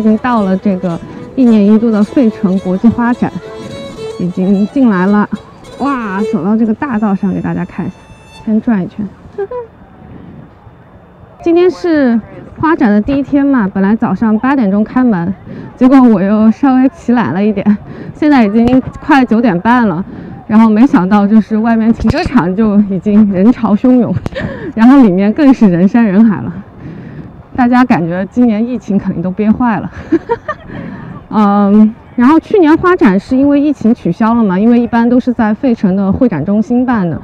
已经到了这个一年一度的费城国际花展，已经进来了。哇，走到这个大道上给大家看一下，先转一圈。今天是花展的第一天嘛，本来早上八点钟开门，结果我又稍微起懒了一点，现在已经快九点半了。然后没想到，就是外面停车场就已经人潮汹涌，然后里面更是人山人海了。大家感觉今年疫情肯定都憋坏了。嗯，然后去年花展是因为疫情取消了嘛，因为一般都是在费城的会展中心办的。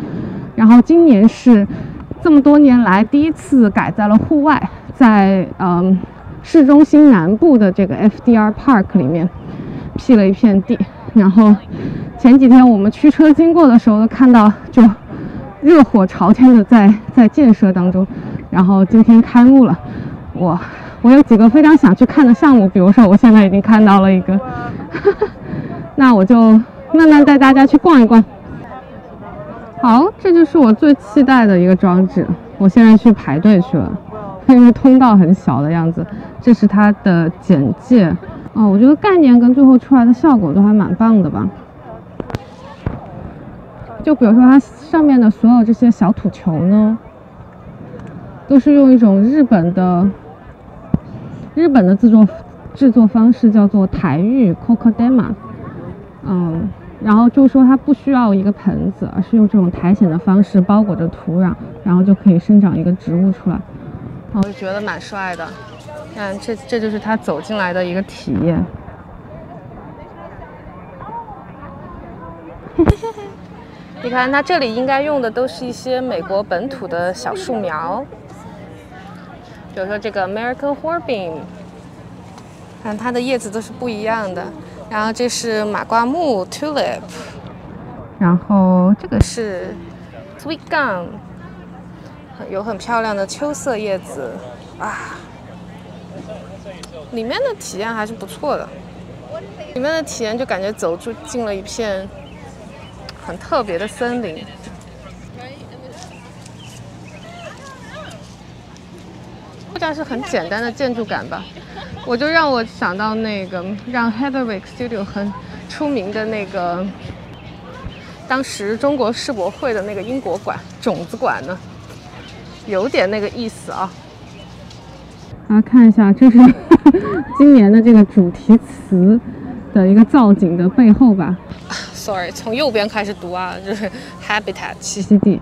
然后今年是这么多年来第一次改在了户外，在嗯市中心南部的这个 FDR Park 里面辟了一片地。然后前几天我们驱车经过的时候，都看到就热火朝天的在在建设当中。然后今天开幕了，我我有几个非常想去看的项目，比如说我现在已经看到了一个，那我就慢慢带大家去逛一逛。好，这就是我最期待的一个装置，我现在去排队去了，因为通道很小的样子。这是它的简介。哦，我觉得概念跟最后出来的效果都还蛮棒的吧。就比如说它上面的所有这些小土球呢，都是用一种日本的日本的制作制作方式，叫做台玉 Kokodama。嗯，然后就说它不需要一个盆子，而是用这种苔藓的方式包裹着土壤，然后就可以生长一个植物出来。我就觉得蛮帅的。看，这这就是他走进来的一个体验。你看，它这里应该用的都是一些美国本土的小树苗，比如说这个 American Hornbeam，看它的叶子都是不一样的。然后这是马瓜木 Tulip，然后这个是 Sweet Gum，有很漂亮的秋色叶子啊。里面的体验还是不错的，里面的体验就感觉走出进了一片很特别的森林，不像是很简单的建筑感吧，我就让我想到那个让 Heatherwick Studio 很出名的那个，当时中国世博会的那个英国馆种子馆呢，有点那个意思啊。大家看一下，这是 今年的这个主题词的一个造景的背后吧。Sorry，从右边开始读啊，就是 Habitat 栖息地。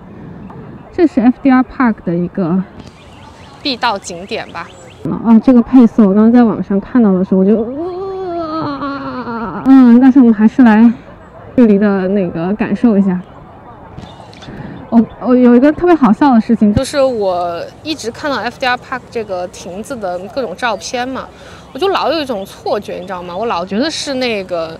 这是 FDR Park 的一个必到景点吧。啊，这个配色我刚刚在网上看到的时候，我就，嗯，但是我们还是来距离的那个感受一下。我我有一个特别好笑的事情，就是我一直看到 FDR Park 这个亭子的各种照片嘛，我就老有一种错觉，你知道吗？我老觉得是那个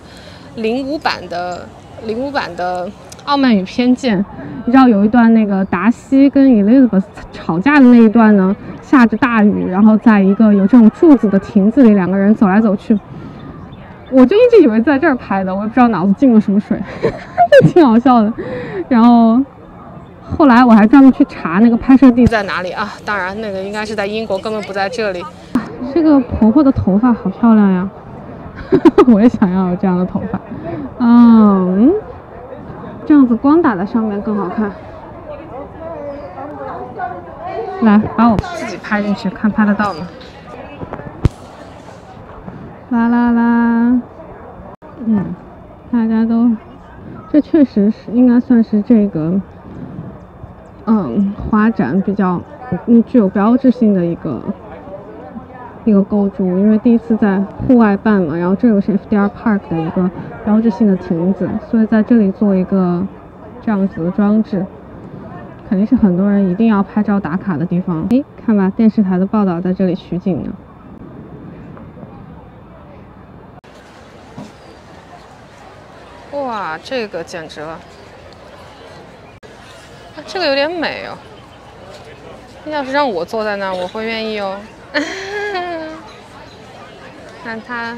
零五版的零五版的《傲慢与偏见》，你知道有一段那个达西跟 Elizabeth 吵架的那一段呢，下着大雨，然后在一个有这种柱子的亭子里，两个人走来走去，我就一直以为在这儿拍的，我也不知道脑子进了什么水，挺好笑的，然后。后来我还专门去查那个拍摄地在哪里啊？当然，那个应该是在英国，根本不在这里。这个婆婆的头发好漂亮呀，我也想要这样的头发。嗯，这样子光打在上面更好看。来，把我自己拍进去，看拍得到吗？啦啦啦！嗯，大家都，这确实是应该算是这个。嗯，花展比较嗯具有标志性的一个一个构筑，因为第一次在户外办嘛，然后这又是 FDR Park 的一个标志性的亭子，所以在这里做一个这样子的装置，肯定是很多人一定要拍照打卡的地方。诶，看吧，电视台的报道在这里取景呢。哇，这个简直了！这个有点美哦，要是让我坐在那儿，我会愿意哦。看它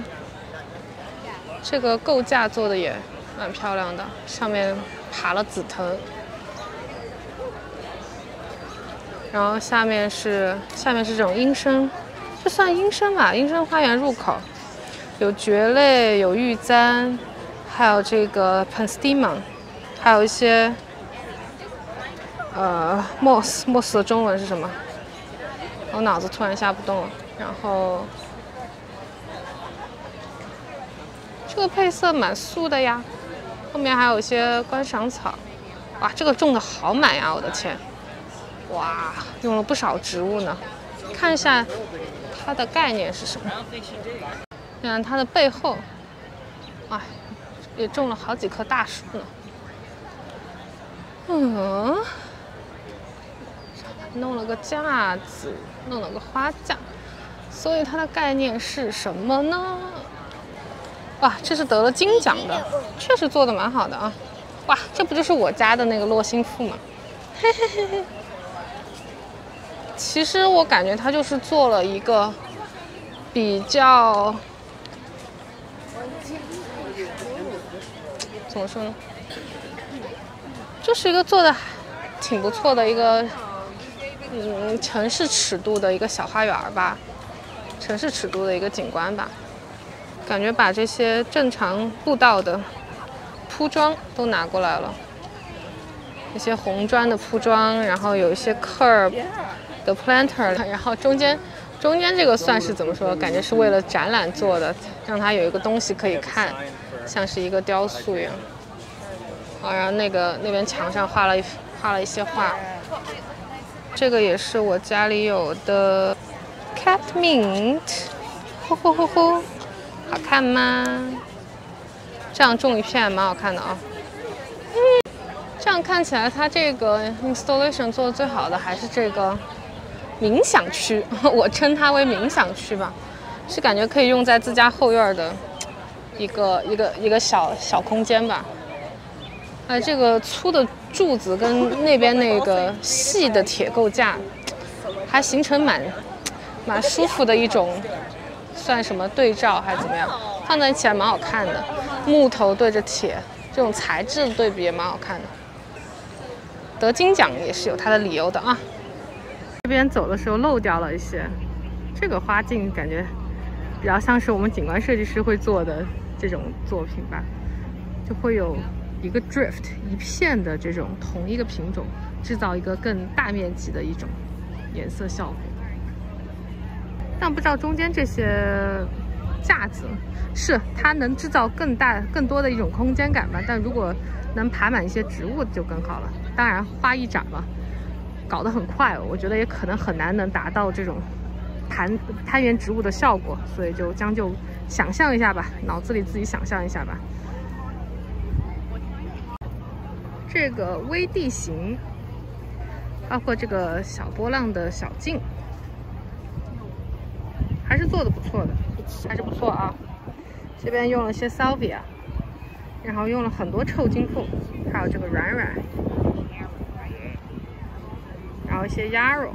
这个构架做的也蛮漂亮的，上面爬了紫藤，然后下面是下面是这种阴生这算阴生吧？阴生花园入口有蕨类，有玉簪，还有这个 penstemon，还有一些呃 moss，moss 的中文是什么？我脑子突然下不动了。然后这个配色蛮素的呀，后面还有一些观赏草。哇，这个种的好满呀！我的天，哇，用了不少植物呢。看一下它的概念是什么？看它的背后，哎，也种了好几棵大树呢。嗯，弄了个架子，弄了个花架，所以它的概念是什么呢？哇，这是得了金奖的，确实做的蛮好的啊。哇，这不就是我家的那个洛心腹吗？嘿嘿嘿嘿。其实我感觉他就是做了一个比较怎么说呢？就是一个做的挺不错的一个嗯城市尺度的一个小花园吧，城市尺度的一个景观吧。感觉把这些正常步道的。铺装都拿过来了，一些红砖的铺装，然后有一些 curb 的 planter，然后中间中间这个算是怎么说？感觉是为了展览做的，让它有一个东西可以看，像是一个雕塑一样。好，然后那个那边墙上画了一画了一些画，这个也是我家里有的 cat mint，呼呼呼呼，好看吗？这样种一片蛮好看的啊，嗯，这样看起来它这个 installation 做的最好的还是这个冥想区，我称它为冥想区吧，是感觉可以用在自家后院的一个一个一个小小空间吧。哎，这个粗的柱子跟那边那个细的铁构架，还形成蛮蛮舒服的一种，算什么对照还是怎么样？放在一起还蛮好看的。木头对着铁，这种材质的对比也蛮好看的。得金奖也是有它的理由的啊。这边走的时候漏掉了一些，这个花镜感觉比较像是我们景观设计师会做的这种作品吧，就会有一个 drift 一片的这种同一个品种，制造一个更大面积的一种颜色效果。但不知道中间这些。架子是它能制造更大、更多的一种空间感吧，但如果能爬满一些植物就更好了。当然，花一展嘛，搞得很快，我觉得也可能很难能达到这种盘攀援植物的效果，所以就将就想象一下吧，脑子里自己想象一下吧。这个微地形，包括这个小波浪的小径，还是做的不错的。还是不错啊，这边用了些 salvia，然后用了很多臭金凤，还有这个软软，然后一些 yarrow，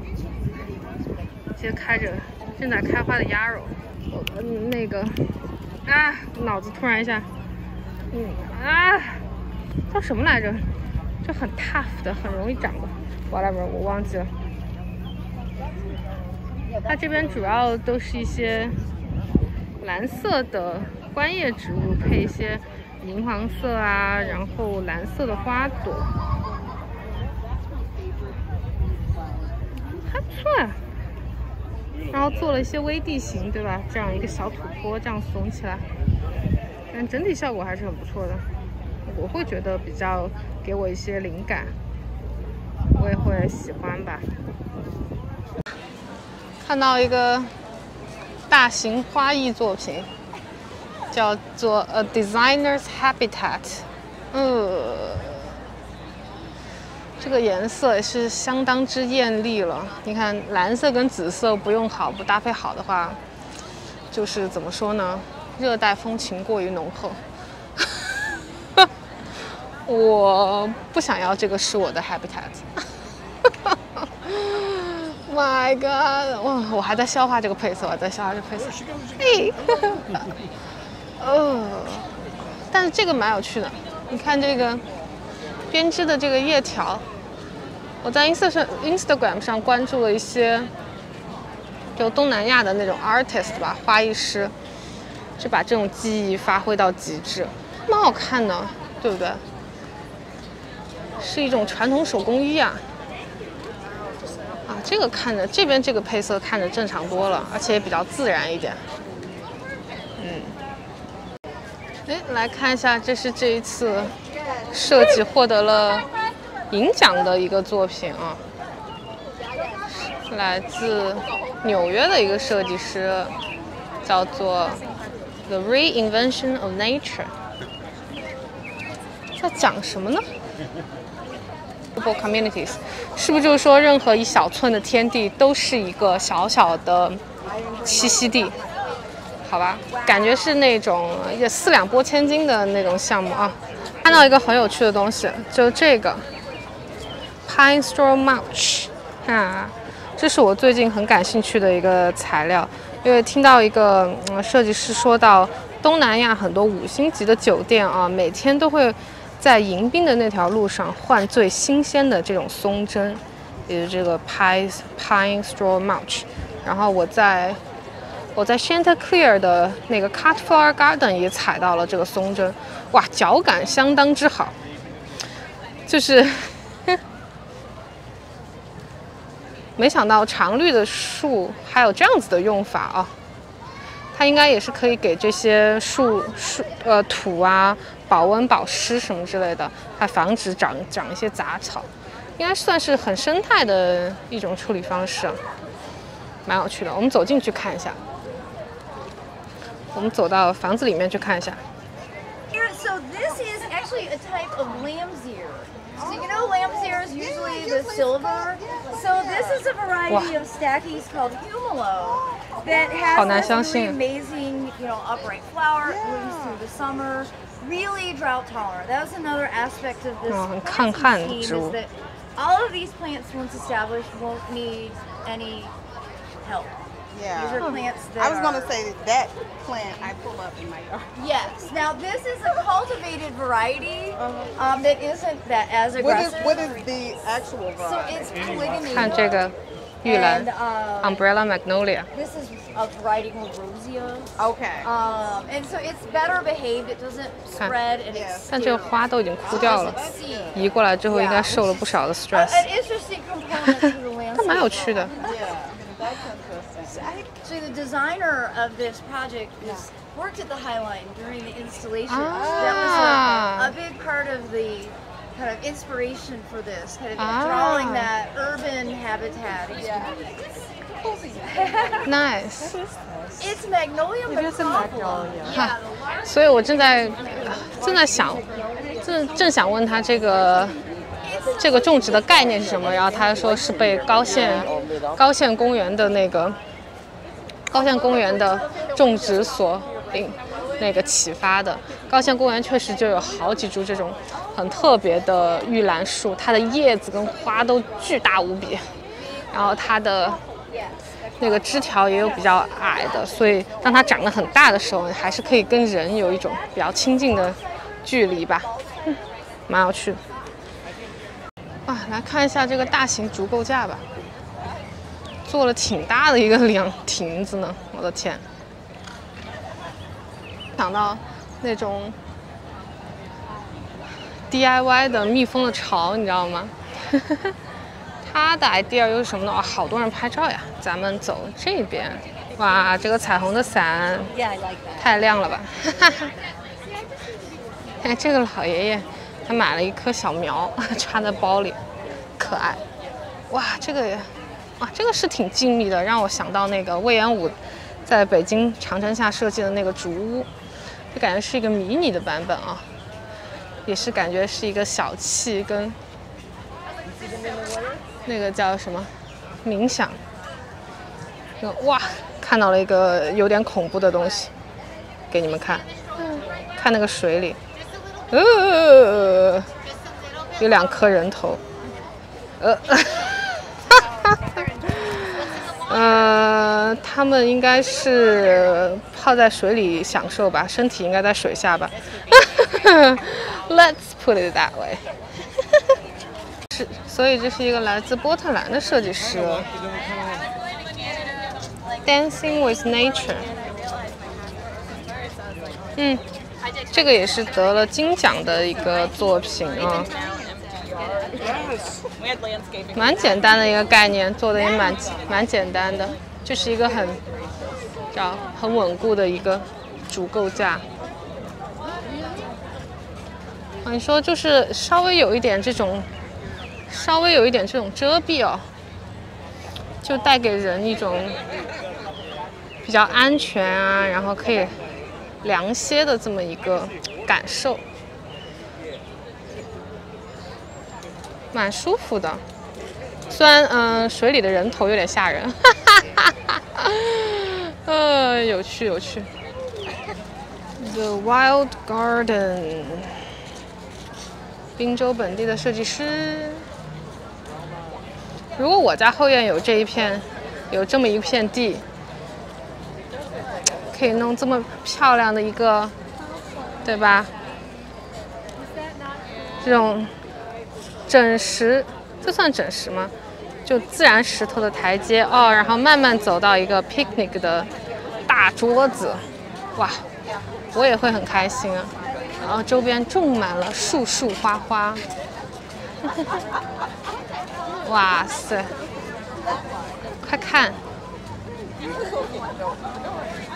一些开着正在开花的 yarrow，我嗯，那个啊，脑子突然一下，嗯啊，叫什么来着？就很 tough 的，很容易长的，whatever，我忘记了。它这边主要都是一些。蓝色的观叶植物配一些银黄色啊，然后蓝色的花朵，还不错啊。然后做了一些微地形，对吧？这样一个小土坡，这样耸起来，但整体效果还是很不错的。我会觉得比较给我一些灵感，我也会喜欢吧。看到一个。大型花艺作品叫做 A Designer's Habitat，呃，这个颜色也是相当之艳丽了。你看，蓝色跟紫色不用好，不搭配好的话，就是怎么说呢？热带风情过于浓厚。我不想要这个是我的 habitat。My God！哇，我还在消化这个配色，我在消化这配色。嘿，哦，但是这个蛮有趣的。你看这个编织的这个叶条，我在 Inst 上 Instagram 上关注了一些就东南亚的那种 artist 吧，花艺师，就把这种技艺发挥到极致，蛮好看的，对不对？是一种传统手工艺啊。这个看着这边这个配色看着正常多了，而且也比较自然一点。嗯，哎，来看一下，这是这一次设计获得了银奖的一个作品啊，来自纽约的一个设计师，叫做 The Reinvention of Nature，在讲什么呢？？Communities，是不是就是说，任何一小寸的天地都是一个小小的栖息地？好吧，感觉是那种也四两拨千斤的那种项目啊。看到一个很有趣的东西，就这个 Pine Straw much 啊，这是我最近很感兴趣的一个材料，因为听到一个设计师说到，东南亚很多五星级的酒店啊，每天都会。在迎宾的那条路上换最新鲜的这种松针，也就是这个 pine pine straw mulch。然后我在我在 Chanticleer 的那个 Cut Flower Garden 也采到了这个松针，哇，脚感相当之好。就是 没想到常绿的树还有这样子的用法啊！它应该也是可以给这些树树呃土啊。保温保湿什么之类的，还防止长长一些杂草，应该算是很生态的一种处理方式，啊蛮有趣的。我们走进去看一下，我们走到房子里面去看一下。Here, So this is actually a type of lamb's ear. So you know lamb's ear is usually the silver. So this is a variety of stackies called humalo that has this really amazing, you know, upright flower, blooms through the summer. really drought tolerant. That's another aspect of this oh, scheme is that all of these plants, once established, won't need any help. Yeah. These are plants that I was going to say that plant I pull up in my yard. Yes. Now this is a cultivated variety uh-huh. um, that isn't that as aggressive. What is, what is the actual variety? So it's polygamy. 看这个玉兰 umbrella magnolia. This is a variety called rosea. Okay. Um, and so it's better behaved. It doesn't spread and it's. 但这个花都已经枯掉了，移过来之后应该受了不少的 stress。An interesting component to the landscape. 它蛮有趣的。Actually, the designer of this project is worked at the Highline during the installation. Ah. That was a, a big part of the kind of inspiration for this, kind of ah. drawing that urban habitat experience. nice. It's magnolia, but it's magnolia. 哈，所以我正在正在想，正正想问他这个这个种植的概念是什么，然后他说是被高县高县公园的那个 高县公园的种植所领那个启发的。高县公园确实就有好几株这种很特别的玉兰树，它的叶子跟花都巨大无比，然后它的。那个枝条也有比较矮的，所以当它长得很大的时候，还是可以跟人有一种比较亲近的距离吧，嗯蛮有趣的。啊，来看一下这个大型竹构架吧，做了挺大的一个凉亭子呢，我的天！想到那种 DIY 的蜜蜂的巢，你知道吗？他的 idea 又是什么呢？哇，好多人拍照呀！咱们走这边，哇，这个彩虹的伞太亮了吧！哎，这个老爷爷他买了一棵小苗，插在包里，可爱。哇，这个，哇，这个是挺静谧的，让我想到那个魏延武在北京长城下设计的那个竹屋，就感觉是一个迷你的版本啊，也是感觉是一个小气跟。那个叫什么？冥想。哇，看到了一个有点恐怖的东西，给你们看。看那个水里，呃，有两颗人头。呃，哈哈哈。呃，他们应该是泡在水里享受吧，身体应该在水下吧。Let's put it that way. 是所以这是一个来自波特兰的设计师。Dancing with Nature。嗯，这个也是得了金奖的一个作品啊。蛮简单的一个概念，做的也蛮蛮简单的，就是一个很叫很稳固的一个主构架。你说就是稍微有一点这种，稍微有一点这种遮蔽哦，就带给人一种比较安全啊，然后可以凉歇的这么一个感受。蛮舒服的，虽然嗯水里的人头有点吓人，哈哈哈哈哈，呃有趣有趣。The Wild Garden，滨州本地的设计师。如果我家后院有这一片，有这么一片地，可以弄这么漂亮的一个，对吧？这种。整石，这算整石吗？就自然石头的台阶哦，然后慢慢走到一个 picnic 的大桌子，哇，我也会很开心啊。然后周边种满了树树花花，哇塞，快看，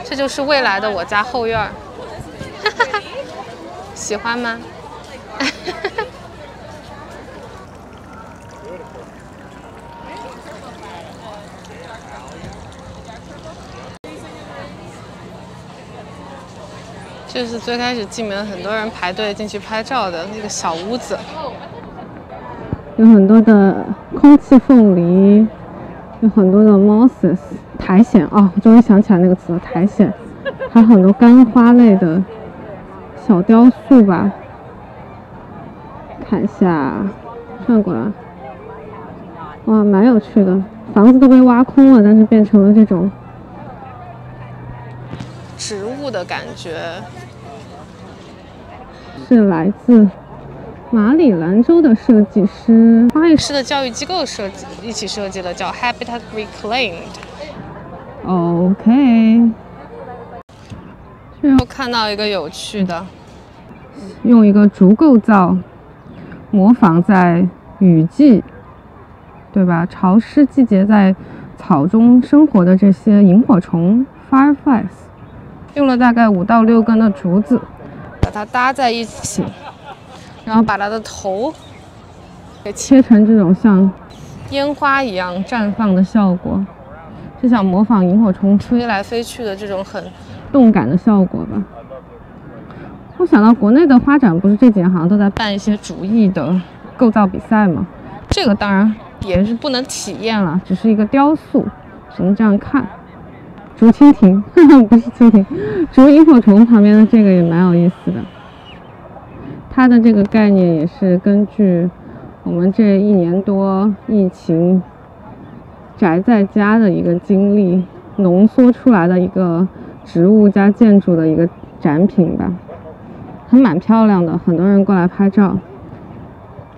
这就是未来的我家后院，喜欢吗？就是最开始进门，很多人排队进去拍照的那个小屋子，有很多的空气凤梨，有很多的 mosses 苔藓啊，我终于想起来那个词了，苔藓，还有很多干花类的小雕塑吧。看一下，转过来，哇，蛮有趣的，房子都被挖空了，但是变成了这种植物的感觉。是来自马里兰州的设计师，花艺师的教育机构设计一起设计的，叫 Habitat Reclaimed。OK。最后看到一个有趣的，用一个竹构造模仿在雨季，对吧？潮湿季节在草中生活的这些萤火虫 （fireflies），用了大概五到六根的竹子。把它搭在一起，然后把它的头给切成这种像烟花一样绽放的效果，是想模仿萤火虫飞来飞去的这种很动感的效果吧。我想到国内的花展，不是这几年好像都在办一些竹艺的构造比赛吗？这个当然也是不能体验了，只是一个雕塑，只能这样看。竹蜻蜓，不是蜻蜓，竹萤火虫旁边的这个也蛮有意思的。它的这个概念也是根据我们这一年多疫情宅在家的一个经历浓缩出来的一个植物加建筑的一个展品吧，还蛮漂亮的，很多人过来拍照。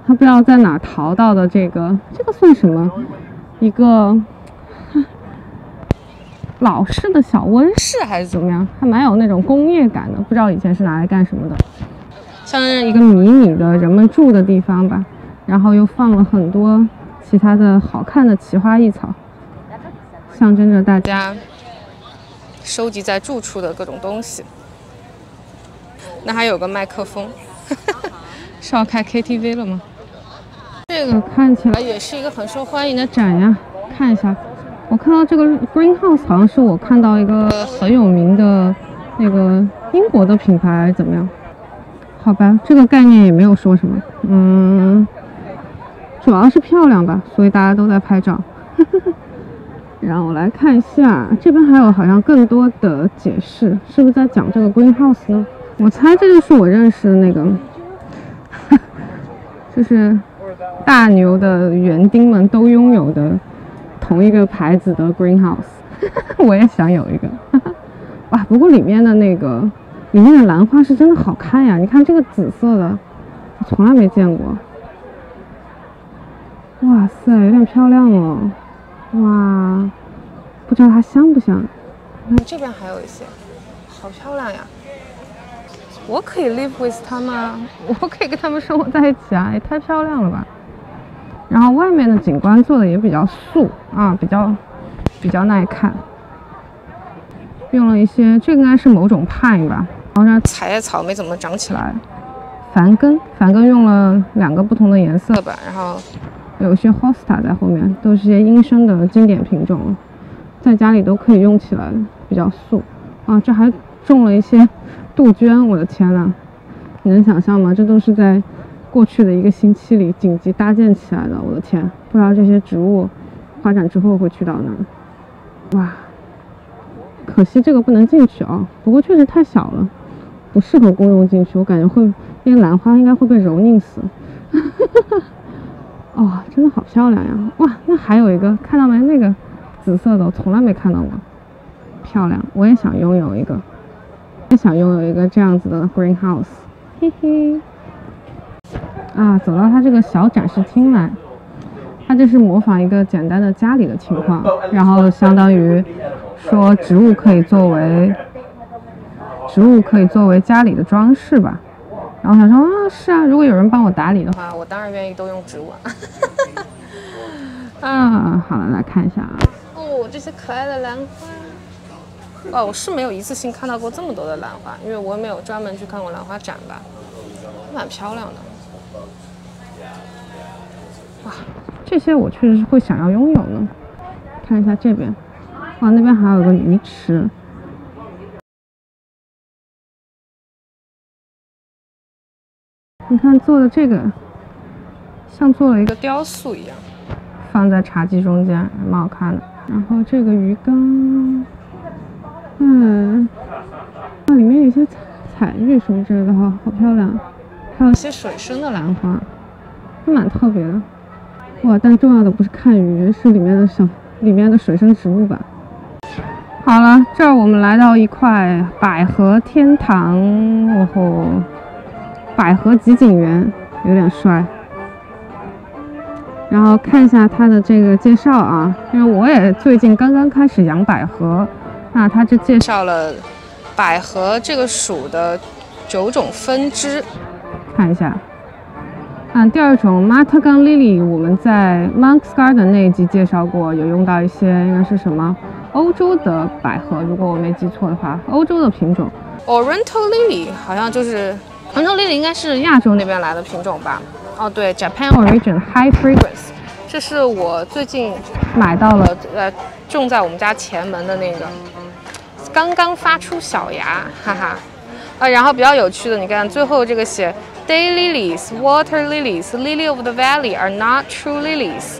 他不知道在哪淘到的这个，这个算什么？一个。老式的小温室还是怎么样，还蛮有那种工业感的，不知道以前是拿来干什么的，像一个迷你的人们住的地方吧。然后又放了很多其他的好看的奇花异草，象征着大家收集在住处的各种东西。那还有个麦克风，是要开 KTV 了吗？这个看起来也是一个很受欢迎的展呀，看一下。我看到这个 Greenhouse 好像是我看到一个很有名的那个英国的品牌，怎么样？好吧，这个概念也没有说什么，嗯，主要是漂亮吧，所以大家都在拍照。让我来看一下，这边还有好像更多的解释，是不是在讲这个 Greenhouse 呢？我猜这就是我认识的那个，就是大牛的园丁们都拥有的。同一个牌子的 greenhouse，我也想有一个。哇，不过里面的那个里面的兰花是真的好看呀！你看这个紫色的，我从来没见过。哇塞，有点漂亮哦。哇，不知道它香不香。这边还有一些，好漂亮呀！我可以 live with 它吗？我可以跟它们生活在一起啊！也太漂亮了吧！然后外面的景观做的也比较素啊，比较比较耐看。用了一些，这应该是某种 pine 吧。然后这彩叶草没怎么长起来。梵根，梵根用了两个不同的颜色吧。然后有些 hosta 在后面，都是些阴生的经典品种，在家里都可以用起来，比较素。啊，这还种了一些杜鹃，我的天呐，你能想象吗？这都是在过去的一个星期里紧急搭建起来的。我的天，不知道这些植物发展之后会去到哪儿？哇！可惜这个不能进去啊，不过确实太小了，不适合公众进去。我感觉会那些兰花应该会被蹂躏死。哦，真的好漂亮呀！哇，那还有一个看到没？那个紫色的我从来没看到过，漂亮！我也想拥有一个，也想拥有一个这样子的 greenhouse。嘿嘿。啊，走到它这个小展示厅来，它这是模仿一个简单的家里的情况，然后相当于。说植物可以作为植物可以作为家里的装饰吧，然后他说啊是啊，如果有人帮我打理的话，我当然愿意都用植物。啊，啊好了，来看一下啊。哦，这些可爱的兰花。哦，我是没有一次性看到过这么多的兰花，因为我没有专门去看过兰花展吧，蛮漂亮的。哇，这些我确实是会想要拥有呢。看一下这边。哇，那边还有个鱼池。你看做的这个，像做了一个雕塑一样，放在茶几中间，蛮好看的。然后这个鱼缸，嗯，那里面有些彩彩玉什么之类的哈，好漂亮。还有一些水生的兰花，都蛮特别的。哇，但重要的不是看鱼，是里面的小里面的水生植物吧。好了，这儿我们来到一块百合天堂，哦吼，百合集锦园有点帅。然后看一下它的这个介绍啊，因为我也最近刚刚开始养百合，那它这介绍了百合这个属的九种分支，看一下。嗯，第二种 m a t a g a n Lily，我们在 Monk's Garden 那一集介绍过，有用到一些，应该是什么？欧洲的百合，如果我没记错的话，欧洲的品种 Oriental Lily 好像就是 Oriental Lily 应该是亚洲那边来的品种吧？哦，对，Japan Origin High Fragrance，这是我最近买到了，呃，种在我们家前门的那个，刚刚发出小芽，哈哈，啊，然后比较有趣的，你看最后这个写 Day Lilies, Water Lilies, Lily of the Valley are not true lilies。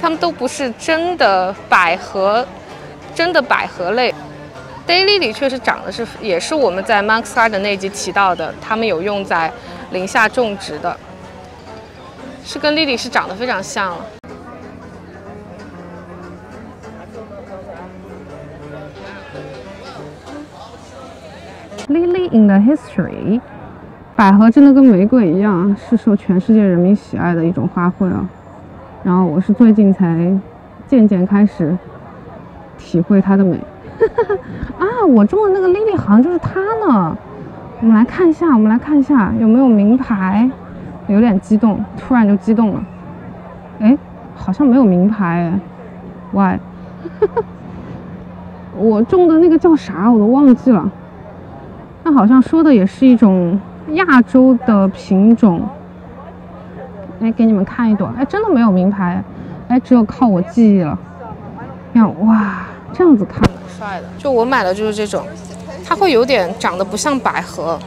它们都不是真的百合，真的百合类。Daily 里确实长的是，也是我们在 Monk's Garden 那集提到的，他们有用在林下种植的，是跟 Lily 是长得非常像。Lily in the history， 百合真的跟玫瑰一样，是受全世界人民喜爱的一种花卉啊。然后我是最近才渐渐开始体会它的美 啊！我种的那个 lily 好像就是它呢。我们来看一下，我们来看一下有没有名牌。有点激动，突然就激动了。哎，好像没有名牌哎。Why？我种的那个叫啥？我都忘记了。那好像说的也是一种亚洲的品种。来给你们看一朵，哎，真的没有名牌，哎，只有靠我记忆了。你看，哇，这样子看，帅的。就我买的就是这种，它会有点长得不像百合，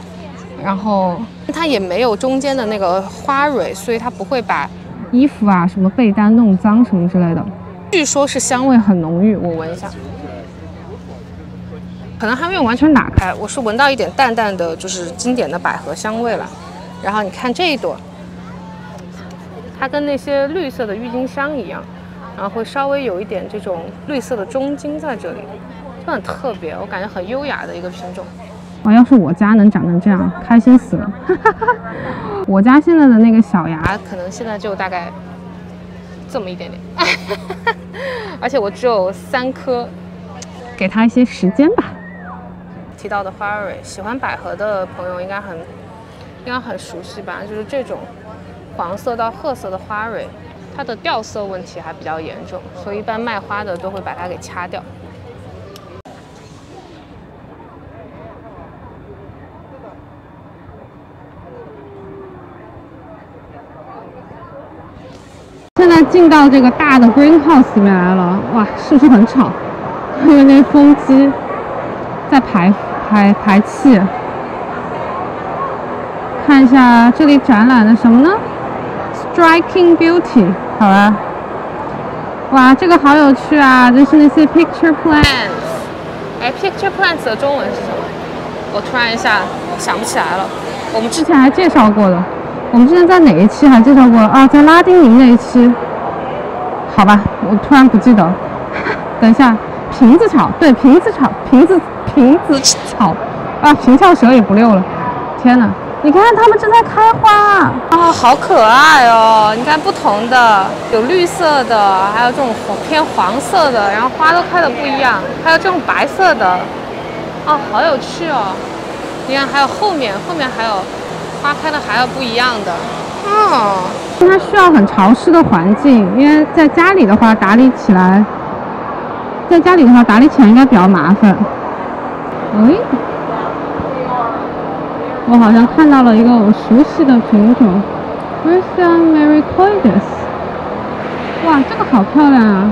然后它也没有中间的那个花蕊，所以它不会把衣服啊、什么被单弄脏什么之类的。据说是香味很浓郁，我闻一下，可能还没有完全打开，我是闻到一点淡淡的就是经典的百合香味了。然后你看这一朵。它跟那些绿色的郁金香一样，然后会稍微有一点这种绿色的中茎在这里，就很特别，我感觉很优雅的一个品种。哇，要是我家能长成这样，开心死了！我家现在的那个小芽，可能现在就大概这么一点点，而且我只有三颗，给它一些时间吧。到的花蕊，喜欢百合的朋友应该很应该很熟悉吧？就是这种黄色到褐色的花蕊，它的掉色问题还比较严重，所以一般卖花的都会把它给掐掉。现在进到这个大的 greenhouse 里面来了，哇，是不是很吵？因为那风机在排排排气。看一下这里展览的什么呢？Striking Beauty，好吧。哇，这个好有趣啊！这是那些 picture plants。哎，picture plants 的中文是什么？我突然一下想不起来了。我们之前还介绍过的。我们之前在哪一期还介绍过啊？在拉丁宁那一期。好吧，我突然不记得了。等一下，瓶子草，对，瓶子草，瓶子 瓶子草。啊，平翘舌也不溜了。天哪！你看，它们正在开花啊，好可爱哦！你看，不同的有绿色的，还有这种偏黄色的，然后花都开的不一样，还有这种白色的，哦，好有趣哦！你看，还有后面，后面还有花开的还有不一样的，哦。它需要很潮湿的环境，因为在家里的话打理起来，在家里的话打理起来应该比较麻烦。哎。我好像看到了一个我熟悉的品种 r i s i a m a r i c o i d e s 哇，这个好漂亮啊！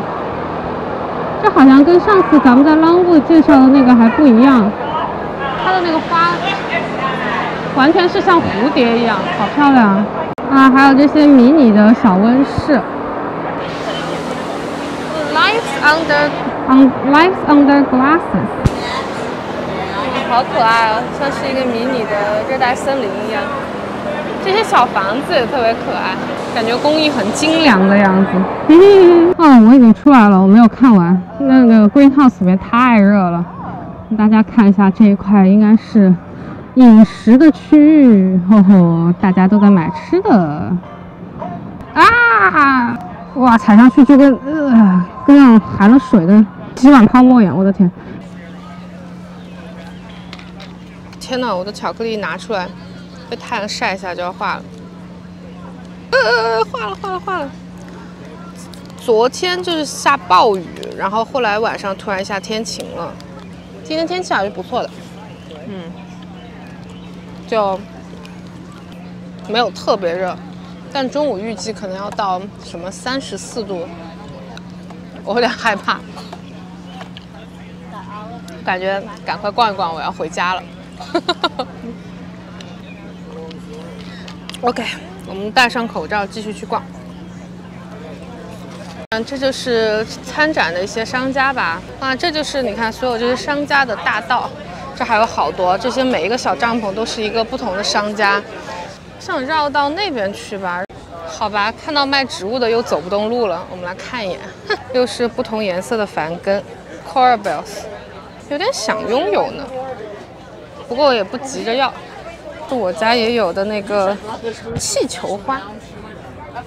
这好像跟上次咱们在 Longwood 介绍的那个还不一样，它的那个花完全是像蝴蝶一样，好漂亮啊！啊，还有这些迷你的小温室。Lives under on lives under glasses。好可爱哦，像是一个迷你的热带森林一样。这些小房子也特别可爱，感觉工艺很精良的样子。哦，我已经出来了，我没有看完。那个 greenhouse 里面太热了，大家看一下这一块应该是饮食的区域。吼吼，大家都在买吃的。啊！哇，踩上去就跟呃，跟那种含了水的几碗泡沫一样，我的天！天呐，我的巧克力拿出来，被太阳晒一下就要化了。呃，化了，化了，化了。昨天就是下暴雨，然后后来晚上突然一下天晴了。今天天气还是不错的，嗯，就没有特别热，但中午预计可能要到什么三十四度，我有点害怕，感觉赶快逛一逛，我要回家了。哈哈哈 OK，我们戴上口罩继续去逛。嗯，这就是参展的一些商家吧。啊，这就是你看所有这些商家的大道，这还有好多，这些每一个小帐篷都是一个不同的商家。想绕到那边去吧？好吧，看到卖植物的又走不动路了。我们来看一眼，又是不同颜色的繁根，Corbels，有点想拥有呢。不过我也不急着要，就我家也有的那个气球花，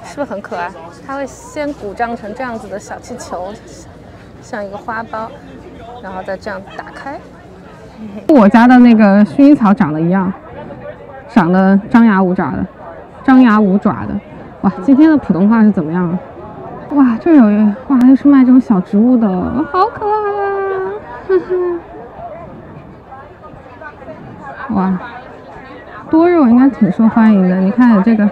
是不是很可爱？它会先鼓胀成这样子的小气球，像一个花苞，然后再这样打开。我家的那个薰衣草长得一样，长得张牙舞爪的，张牙舞爪的。哇，今天的普通话是怎么样？哇，这有一哇，又是卖这种小植物的，好可爱啊！呵呵。哇，多肉应该挺受欢迎的。你看有这个，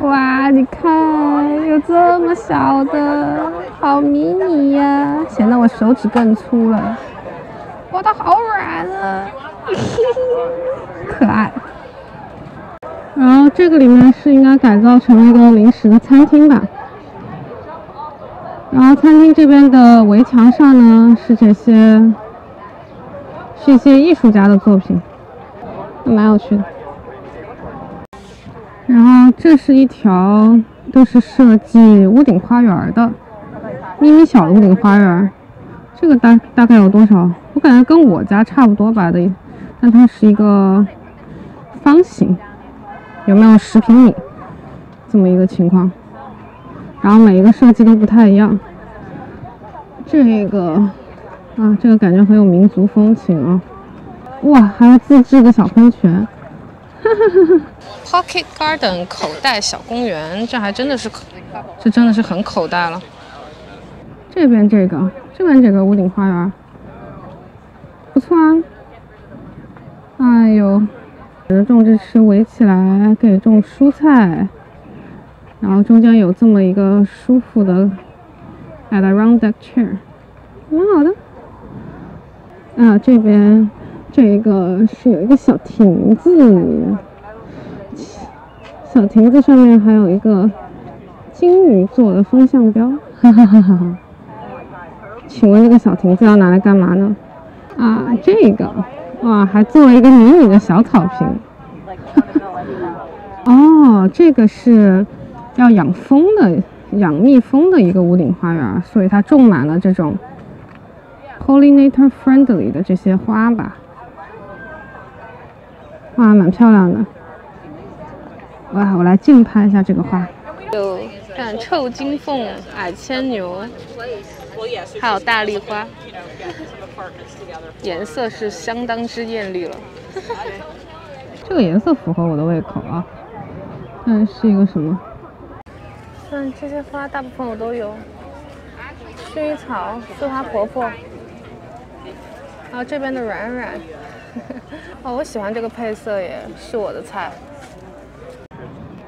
哇，你看有这么小的，好迷你呀，显得我手指更粗了。哇，它好软啊，可爱。然后这个里面是应该改造成一个临时的餐厅吧。然后餐厅这边的围墙上呢是这些。这些艺术家的作品，蛮有趣的。然后这是一条都是设计屋顶花园的，咪咪小屋顶花园。这个大大概有多少？我感觉跟我家差不多吧的，但它是一个方形，有没有十平米？这么一个情况。然后每一个设计都不太一样。这个啊，这个感觉很有民族风情啊！哇，还有自制的小喷泉。Pocket Garden 口袋小公园，这还真的是口，这真的是很口袋了。这边这个，这边这个屋顶花园，不错啊。哎呦，种植池围起来可以种蔬菜，然后中间有这么一个舒服的 Adirondack chair，蛮好的。啊，这边这一个是有一个小亭子，小亭子上面还有一个金鱼做的风向标，哈哈哈哈哈。请问这个小亭子要拿来干嘛呢？啊，这个。哇，还做了一个迷你的小草坪。哈 哈哦，这个是要养蜂的，养蜜蜂的一个屋顶花园，所以它种满了这种 pollinator friendly 的这些花吧。哇，蛮漂亮的。哇，我来近拍一下这个花。有看臭金凤、矮牵牛，还有大丽花。颜色是相当之艳丽了，这个颜色符合我的胃口啊。嗯，是一个什么？嗯，这些花大部分我都有。薰衣草、丝花婆婆，还有这边的软软。哦，我喜欢这个配色耶，是我的菜。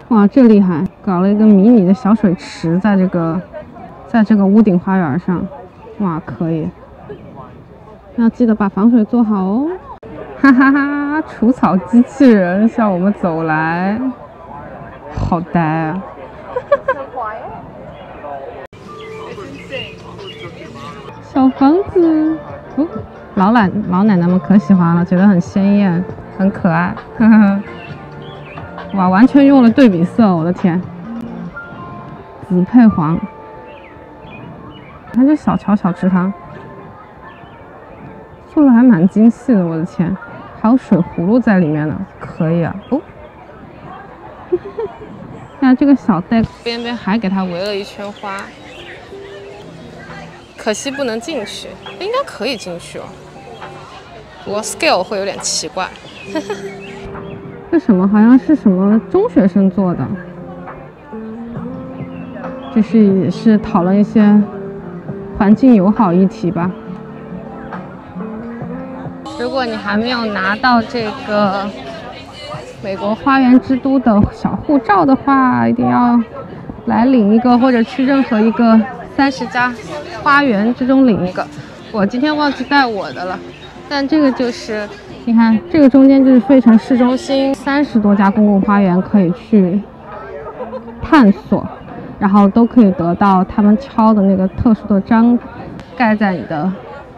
哇，这厉害！搞了一个迷你的小水池，在这个，在这个屋顶花园上。哇，可以。要记得把防水做好哦！哈哈哈，除草机器人向我们走来，好呆啊！小房子，哦，老奶老奶奶们可喜欢了，觉得很鲜艳，很可爱。哈哈，哇，完全用了对比色，我的天，紫配黄。看这小桥小池塘。做的还蛮精细的，我的天，还有水葫芦在里面呢，可以啊。哦，那这个小袋边边还给它围了一圈花，可惜不能进去，应该可以进去哦。不过 scale 会有点奇怪。这什么？好像是什么中学生做的，就是也是讨论一些环境友好议题吧。如果你还没有拿到这个美国花园之都的小护照的话，一定要来领一个，或者去任何一个三十家花园之中领一个。我今天忘记带我的了，但这个就是，你看这个中间就是费城市中心三十多家公共花园可以去探索，然后都可以得到他们敲的那个特殊的章，盖在你的。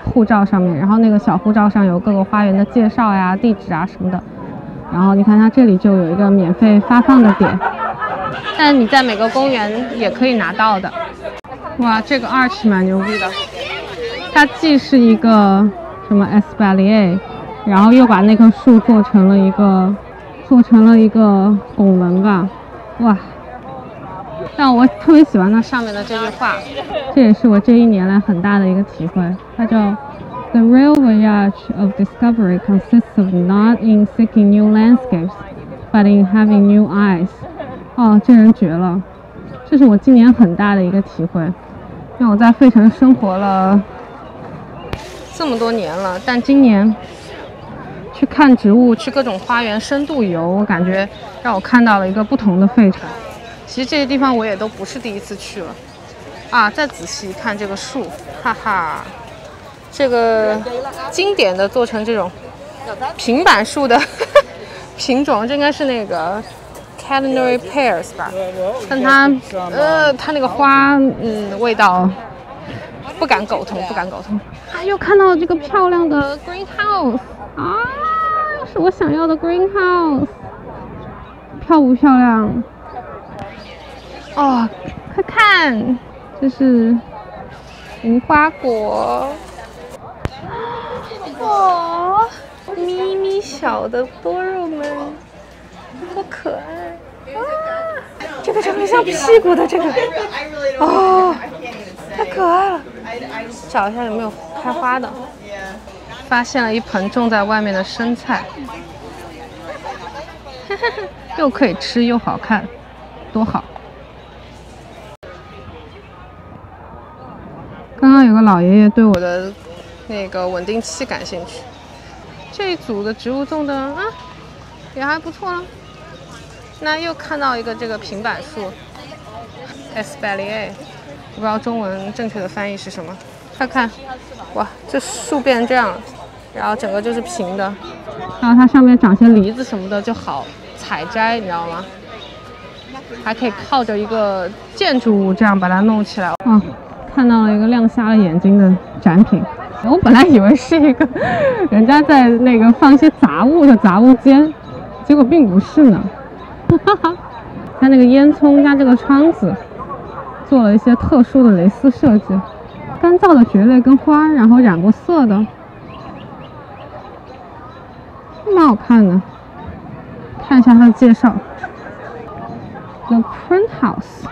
护照上面，然后那个小护照上有各个花园的介绍呀、地址啊什么的。然后你看它这里就有一个免费发放的点，但你在每个公园也可以拿到的。哇，这个 arch 蛮牛逼的，它既是一个什么 espalier，然后又把那棵树做成了一个做成了一个拱门吧。哇！但我特别喜欢它上面的这句话，这也是我这一年来很大的一个体会。它叫 The real voyage of discovery consists of not in seeking new landscapes, but in having new eyes。哦，这人绝了！这是我今年很大的一个体会，因为我在费城生活了这么多年了，但今年去看植物、去各种花园深度游，我感觉让我看到了一个不同的费城。其实这些地方我也都不是第一次去了，啊！再仔细一看这个树，哈哈，这个经典的做成这种平板树的 品种，这应该是那个 Canary Pears 吧？但它，呃，它那个花，嗯，味道不敢苟同，不敢苟同。啊，又看到了这个漂亮的 Greenhouse 啊，是我想要的 Greenhouse，漂不漂亮？哦，快看，这是无花果。哦，咪咪小的多肉们，好可爱啊！这个长得像屁股的这个，哦，太可爱了。找一下有没有开花的。发现了一盆种在外面的生菜，又可以吃又好看，多好。刚刚有个老爷爷对我的那个稳定器感兴趣，这一组的植物种的啊也还不错了。那又看到一个这个平板树，Espalier，不知道中文正确的翻译是什么。看看，哇，这树变成这样，然后整个就是平的，然后它上面长些梨子什么的就好采摘，你知道吗？还可以靠着一个建筑物这样把它弄起来。啊，看到了一个亮瞎了眼睛的展品，我本来以为是一个人家在那个放一些杂物的杂物间，结果并不是呢。哈 哈，它那个烟囱加这个窗子，做了一些特殊的蕾丝设计，干燥的蕨类跟花，然后染过色的，蛮好看的。看一下它的介绍，The Print House，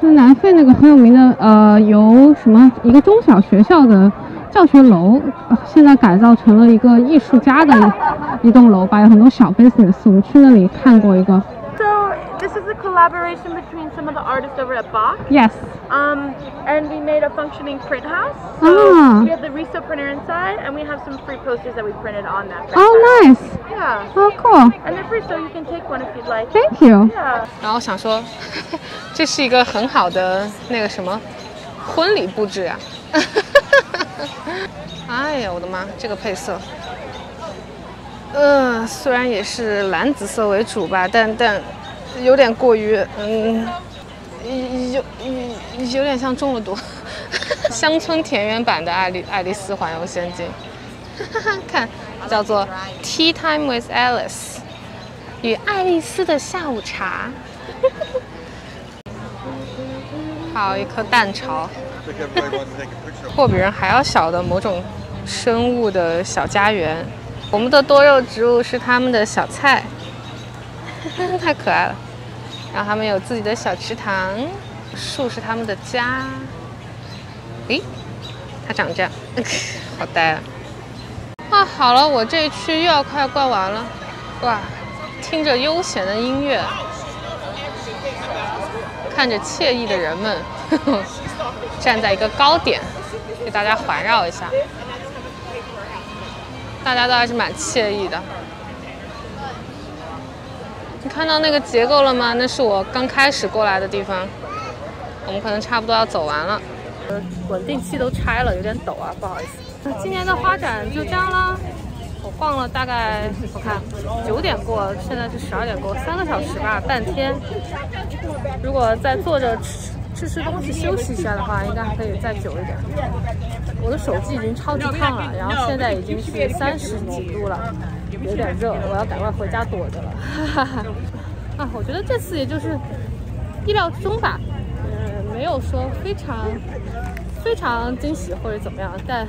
就南非那个很有名的，呃，由什么一个中小学校的。教学楼现在改造成了一个艺术家的一栋楼吧，有很多小 business。我们去那里看过一个。This is a collaboration between some of the artists over at Bach. Yes. Um, and we made a functioning print house. So Ah. we have the Riso printer inside, and we have some free posters that we printed on that. Print Oh, house. nice. Yeah. Oh, cool. And they're free, so you can take one if you'd like. Thank you. Yeah. 然后想说，这是一个很好的那个什么婚礼布置呀、哎呀，我的妈，这个配色，呃，虽然也是蓝紫色为主吧，但但 有点过于，嗯，有有有点像中了毒，乡村田园版的爱丽爱丽丝环游仙境，看叫做 Tea Time with Alice，与爱丽丝的下午茶。好，一颗蛋巢，或比人还要小的某种生物的小家园。我们的多肉植物是他们的小菜，太可爱了。然后他们有自己的小池塘，树是他们的家。诶，它长这样，好呆啊！啊，好了，我这一区又要快要逛完了。哇，听着悠闲的音乐。看着惬意的人们，呵 呵站在一个高点，给大家环绕一下，大家都还是蛮惬意的。你看到那个结构了吗？那是我刚开始过来的地方。我们可能差不多要走完了。呃，稳定器都拆了，有点抖啊，不好意思。今年的花展就这样了。我逛了大概，我看九点过，现在是十二点过，三个小时吧，半天。如果在坐着吃吃吃东西休息一下的话，应该还可以再久一点。我的手机已经超级烫了，然后现在已经是三十几度了，有点热，我要赶快回家躲着了。哈哈哈。啊，我觉得这次也就是意料之中吧，嗯，没有说非常非常惊喜或者怎么样，但。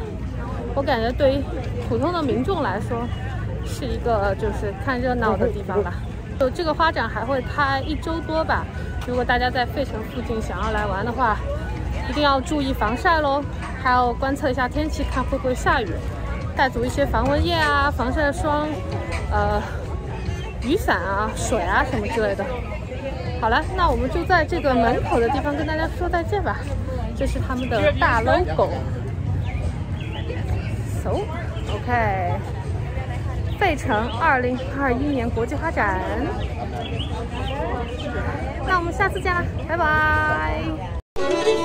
我感觉对于普通的民众来说，是一个就是看热闹的地方吧。就这个花展还会开一周多吧。如果大家在费城附近想要来玩的话，一定要注意防晒喽，还要观测一下天气，看会不会下雨，带足一些防蚊液啊、防晒霜、呃雨伞啊、水啊什么之类的。好了，那我们就在这个门口的地方跟大家说再见吧。这是他们的大 logo。走，OK，费城二零二一年国际花展，那我们下次见啦，拜拜。